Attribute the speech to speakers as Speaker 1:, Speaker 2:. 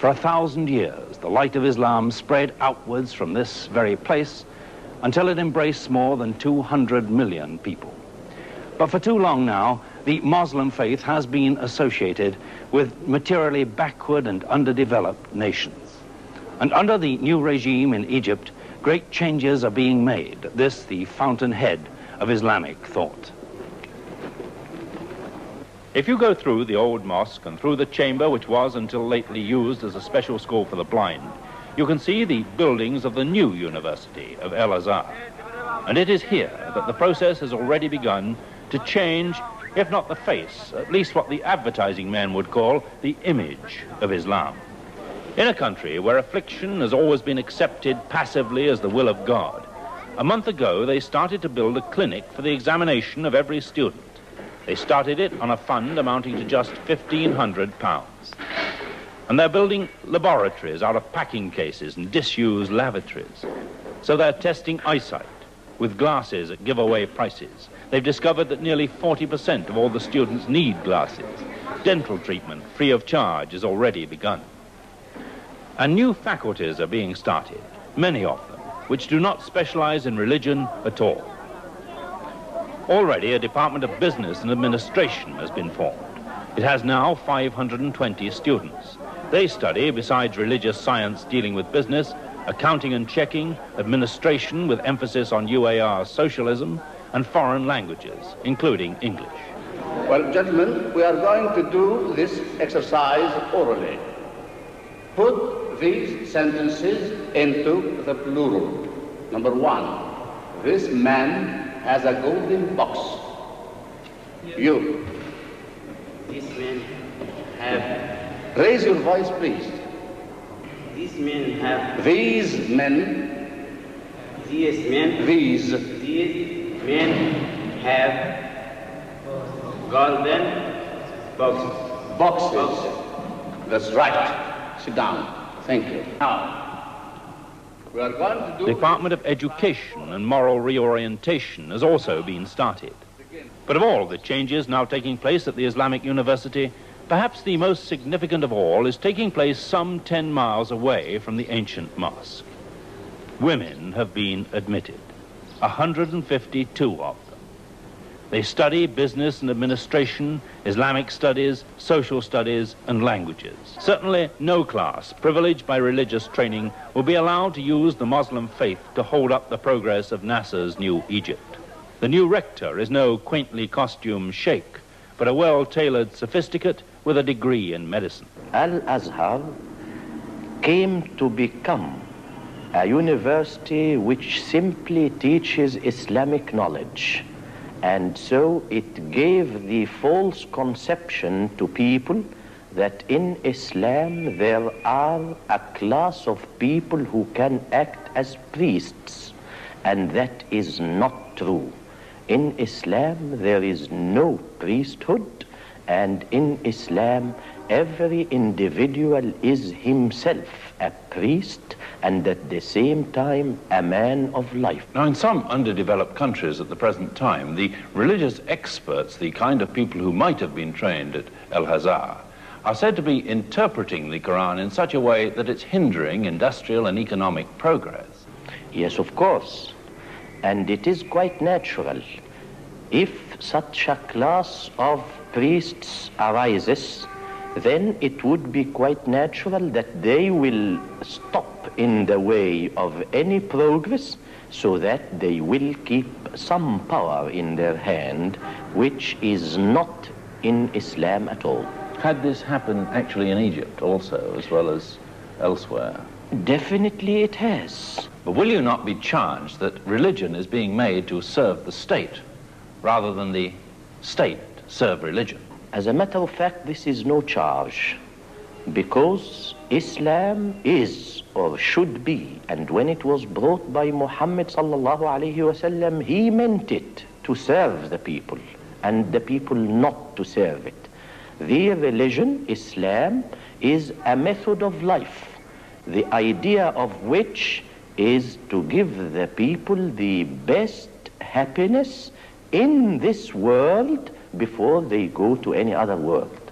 Speaker 1: For a thousand years, the light of Islam spread outwards from this very place until it embraced more than 200 million people. But for too long now, the Muslim faith has been associated with materially backward and underdeveloped nations. And under the new regime in Egypt, great changes are being made, this the fountainhead of Islamic thought.
Speaker 2: If you go through the old mosque and through the chamber which was until lately used as a special school for the blind, you can see the buildings of the new University of El Azhar. And it is here that the process has already begun to change, if not the face, at least what the advertising man would call the image of Islam. In a country where affliction has always been accepted passively as the will of God, a month ago they started to build a clinic for the examination of every student. They started it on a fund amounting to just £1,500. And they're building laboratories out of packing cases and disused lavatories. So they're testing eyesight with glasses at giveaway prices. They've discovered that nearly 40% of all the students need glasses. Dental treatment, free of charge, has already begun. And new faculties are being started, many of them, which do not specialize in religion at all. Already a Department of Business and Administration has been formed. It has now 520 students. They study, besides religious science dealing with business, accounting and checking, administration with emphasis on UAR socialism, and foreign languages, including English.
Speaker 3: Well, gentlemen, we are going to do this exercise orally. Put these sentences into the plural. Number one, this man has a golden box. You.
Speaker 4: This man have.
Speaker 3: Raise your voice, please.
Speaker 4: These men have.
Speaker 3: These men.
Speaker 4: These men.
Speaker 3: These.
Speaker 4: These men have golden boxes.
Speaker 3: Boxes. That's right. Sit down. Thank you. Now. We are going to do
Speaker 2: Department of Education and Moral Reorientation has also been started. But of all the changes now taking place at the Islamic University, perhaps the most significant of all is taking place some 10 miles away from the ancient mosque. Women have been admitted, 152 of them. They study business and administration, Islamic studies, social studies, and languages. Certainly, no class privileged by religious training will be allowed to use the Muslim faith to hold up the progress of Nasser's new Egypt. The new rector is no quaintly costumed sheikh, but a well-tailored sophisticate with a degree in medicine.
Speaker 5: Al-Azhar came to become a university which simply teaches Islamic knowledge and so it gave the false conception to people that in Islam there are a class of people who can act as priests. And that is not true. In Islam there is no priesthood and in Islam every individual is himself a priest and at the same time a man of life.
Speaker 1: Now, in some underdeveloped countries at the present time, the religious experts, the kind of people who might have been trained at El Azhar, are said to be interpreting the Quran in such a way that it's hindering industrial and economic progress.
Speaker 5: Yes, of course. And it is quite natural. If such a class of priests arises, then it would be quite natural that they will stop in the way of any progress so that they will keep some power in their hand, which is not in Islam at all.
Speaker 1: Had this happened actually in Egypt also, as well as elsewhere?
Speaker 5: Definitely it has.
Speaker 1: But will you not be charged that religion is being made to serve the state rather than the state serve religion?
Speaker 5: As a matter of fact, this is no charge because Islam is or should be, and when it was brought by Muhammad sallallahu he meant it to serve the people and the people not to serve it. The religion, Islam, is a method of life, the idea of which is to give the people the best happiness in this world before they go to any other world.